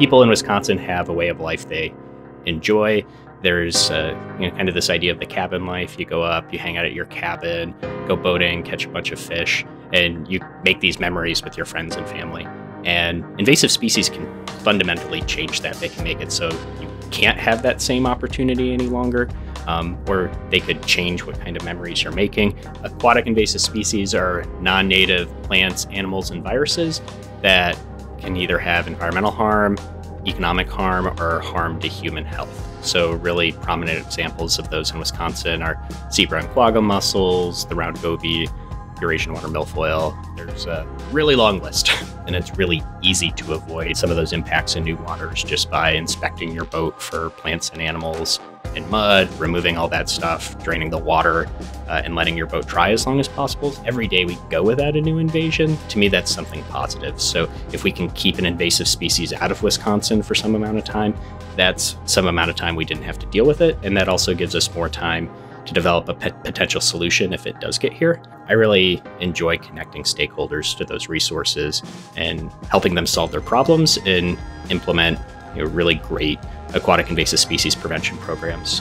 people in Wisconsin have a way of life they enjoy. There's uh, you know, kind of this idea of the cabin life. You go up, you hang out at your cabin, go boating, catch a bunch of fish, and you make these memories with your friends and family. And invasive species can fundamentally change that. They can make it so you can't have that same opportunity any longer, um, or they could change what kind of memories you're making. Aquatic invasive species are non native plants, animals, and viruses that can either have environmental harm, economic harm, or harm to human health. So, really prominent examples of those in Wisconsin are zebra and quagga mussels, the round goby, Eurasian water milfoil. There's a really long list, and it's really easy to avoid some of those impacts in new waters just by inspecting your boat for plants and animals and mud, removing all that stuff, draining the water, uh, and letting your boat dry as long as possible. Every day we go without a new invasion, to me, that's something positive. So if we can keep an invasive species out of Wisconsin for some amount of time, that's some amount of time we didn't have to deal with it. And that also gives us more time to develop a potential solution if it does get here. I really enjoy connecting stakeholders to those resources and helping them solve their problems and implement you know, really great aquatic invasive species prevention programs.